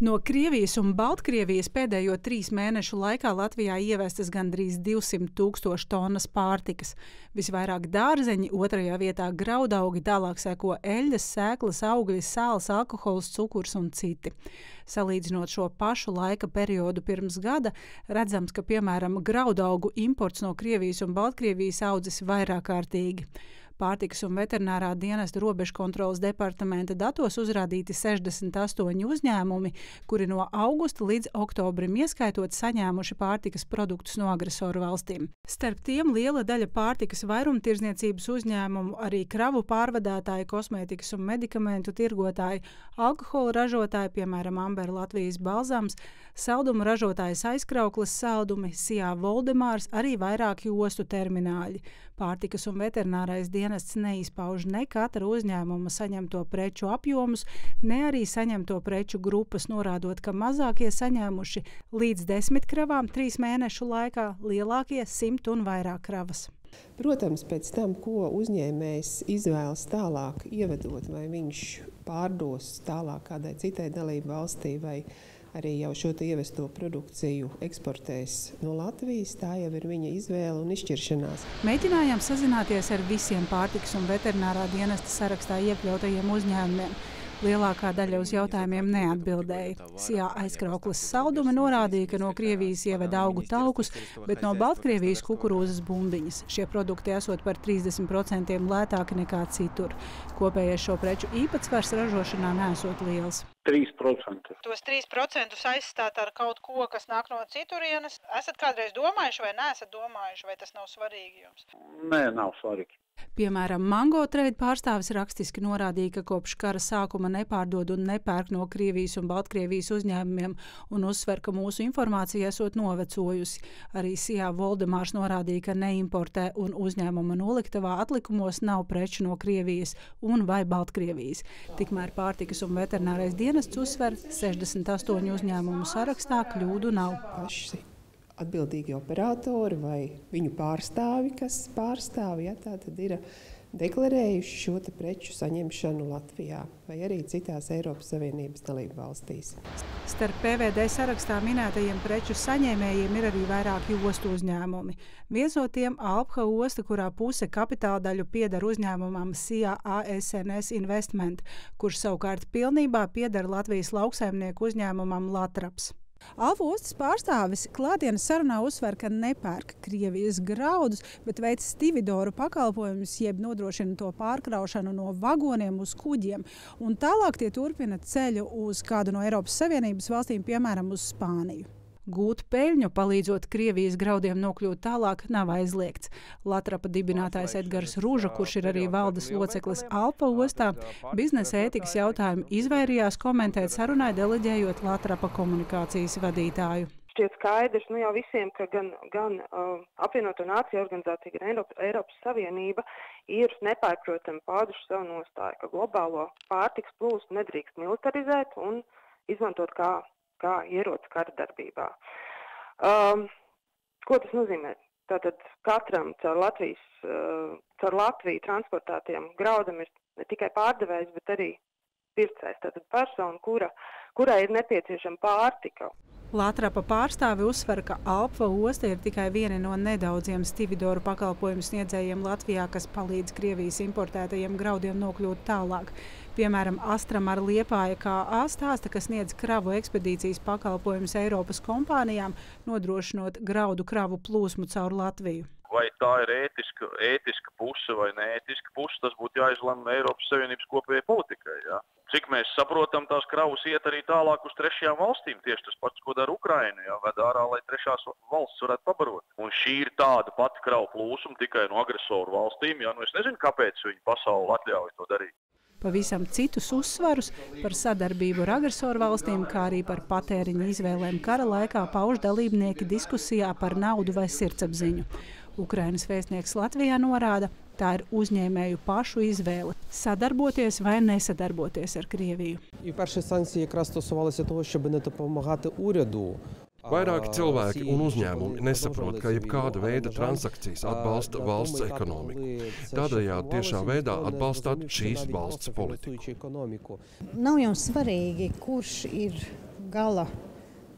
No Krievijas un Baltkrievijas pēdējo trīs mēnešu laikā Latvijā ievestas gandrīz 200 tūkstoši tonnas pārtikas. Visvairāk dārzeņi, otrajā vietā graudaugi, tālāk seko eļļas, sēklas, augļi, sāls, alkohols, cukurs un citi. Salīdzinot šo pašu laika periodu pirms gada, redzams, ka piemēram graudaugu imports no Krievijas un Baltkrievijas audzis vairāk kārtīgi. Pārtikas un veterinārā dienesta robežkontrolas departamenta datos uzrādīti 68 uzņēmumi, kuri no augusta līdz oktobrim ieskaitot saņēmuši pārtikas produktus no agresoru valstīm. Starp tiem liela daļa pārtikas vairumtirdzniecības uzņēmumu, arī kravu pārvadātāji, kosmētikas un medikamentu tirgotāji, alkohola ražotāji, piemēram, Amber Latvijas balzams, saldumu ražotājs aizkrauklas saldumi, Sijā Voldemārs, arī vairāki ostu termināļi. Pārtikas un veterinārais dienests neizpauž ne katra uzņēmuma saņemto preču apjomus, ne arī saņemto preču grupas, norādot, ka mazākie saņēmuši līdz desmit kravām trīs mēnešu laikā, lielākie simt un vairāk kravas. Protams, pēc tam, ko uzņēmējs izvēlas tālāk ievedot, vai viņš pārdos tālāk kādai citai dalību valstī vai arī jau šo ievesto produkciju eksportēs no Latvijas. Tā jau ir viņa izvēle un izšķiršanās. Mēģinājām sazināties ar visiem pārtikas un veterinārā dienesta sarakstā iekļautajiem uzņēmumiem. Lielākā daļa uz jautājumiem neatbildēja. Sijā aizkrauklas saldumi norādīja, ka no Krievijas ieved augu taukus, bet no Baltkrievijas kukurūzas bumbiņas. Šie produkti esot par 30% lētāki nekā citur. Kopējais šo preču īpatsvars ražošanā nesot liels. 3%. Tos 3% aizstāt ar kaut ko, kas nāk no citurienes. Esat kādreiz domājuši, vai neesat domājuši, vai tas nav svarīgi jums? Nē, nav svarīgi. Piemēram, Mango trade pārstāvis rakstiski norādīja, ka kopš kara sākuma nepārdod un nepērk no Krievijas un Baltkrievijas uzņēmumiem un uzsver, ka mūsu informācija esot novecojusi. Arī Sijā Voldemārs norādīja, ka neimportē un uzņēmuma noliktavā atlikumos nav preču no Krievijas un vai Baltkrievijas. Tikmēr pārtikas un veterinārais dienests uzsver, 68 uzņēmumu sarakstā kļūdu nav. Paši atbildīgi operatori vai viņu pārstāvi, kas pārstāv, ja, tā tad ir deklarējuši šo preču saņemšanu Latvijā vai arī citās Eiropas Savienības dalību valstīs. Starp PVD sarakstā minētajiem preču saņēmējiem ir arī vairāki ostu uzņēmumi. Viens no tiem - Alpha osta, kurā puse kapitāla daļu pieder uzņēmumam SIA ASNS Investment, kurš savukārt pilnībā pieder Latvijas lauksaimnieku uzņēmumam Latraps. Alfa ostas pārstāvis klātienes sarunā uzsver, ka nepērk Krievijas graudus, bet veic stividoru pakalpojumus, jeb nodrošina to pārkraušanu no vagoniem uz kuģiem. Un tālāk tie turpina ceļu uz kādu no Eiropas Savienības valstīm, piemēram, uz Spāniju. Gūt peļņu, palīdzot Krievijas graudiem nokļūt tālāk, nav aizliegts. Latrapa dibinātājs Edgars Rūža, kurš ir arī valdes loceklis Alpa ostā, biznesa ētikas jautājumu izvairījās komentēt sarunai, deleģējot Latrapa komunikācijas vadītāju. Šķiet skaidrs nu, jau visiem, ka gan, gan uh, apvienoto nāciju organizācija, gan Eiropa, Eiropas Savienība ir nepārprotami pauduši savu nostāju, ka globālo pārtiks plūsmu nedrīkst militarizēt un izmantot kā kā ieroci kara darbībā. Um, ko tas nozīmē? Tātad katram caur Latvijas, uh, caur Latviju transportētiem graudam ir ne tikai pārdevējs, bet arī pircējs. Tātad persona, kura, kurai ir nepieciešama pārtika. Latvijas pārstāve uzsver, ka Alfa osta ir tikai viena no nedaudziem stividoru pakalpojumu sniedzējiem Latvijā, kas palīdz Krievijas importētajiem graudiem nokļūt tālāk. Piemēram, Astram ar Liepāja KA stāsta, ka sniedz kravu ekspedīcijas pakalpojumus Eiropas kompānijām, nodrošinot graudu kravu plūsmu caur Latviju. Vai tā ir ētiska, ētiska puse vai neētiska puse, tas būtu jāizlemj Eiropas Savienības kopējai politikai. Ja? Cik mēs saprotam, tās kravas iet arī tālāk uz trešajām valstīm. Tieši tas pats, ko dara Ukraina. Jā, ved ārā, lai trešās valsts varētu pabarot. Un šī ir tāda pati kravu plūsma tikai no agresoru valstīm. Jā, nu es nezinu, kāpēc viņi pasauli atļauj to darīt pavisam citus uzsvarus par sadarbību ar agresoru valstīm, kā arī par patēriņa izvēlēm kara laikā pauž dalībnieki diskusijā par naudu vai sirdsapziņu. Ukrainas vēstnieks Latvijā norāda, tā ir uzņēmēju pašu izvēle - sadarboties vai nesadarboties ar Krieviju. І перші санкції якраз стосувалися того, щоб не допомагати уряду Vairāki cilvēki un uzņēmumi nesaprot, ka jebkāda veida transakcijas atbalsta valsts ekonomiku. Tādējādi tiešā veidā atbalstāt šīs valsts politiku. Nav jau svarīgi, kurš ir gala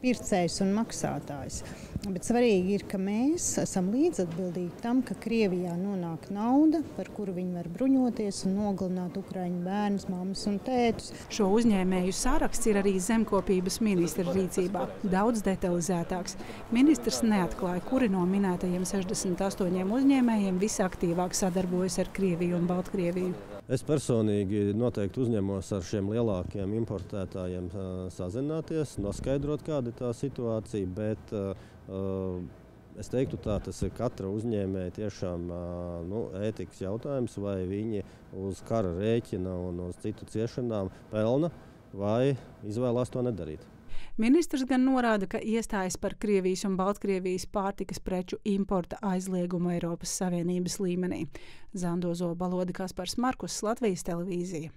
pircējs un maksātājs. Bet svarīgi ir, ka mēs esam līdzatbildīgi tam, ka Krievijā nonāk nauda, par kuru viņi var bruņoties un nogalināt Ukraiņu bērnus, mammas un tētus. Šo uzņēmēju saraksts ir arī zemkopības ministra rīcībā, daudz detalizētāks. Ministrs neatklāja, kuri no minētajiem 68 uzņēmējiem visaktīvāk sadarbojas ar Krieviju un Baltkrieviju. Es personīgi noteikti uzņemos ar šiem lielākiem importētājiem sazināties, noskaidrot, kāda ir tā situācija. Bet, Es teiktu, tā tas ir katra uzņēmēja tiešām nu, ētikas jautājums, vai viņi uz kara rēķina un uz citu ciešanām pelna vai izvēlās to nedarīt. Ministrs gan norāda, ka iestājas par Krievijas un Baltkrievijas pārtikas preču importa aizliegumu Eiropas Savienības līmenī. Zandozo Balodi Kaspars Markus, Latvijas televīzija.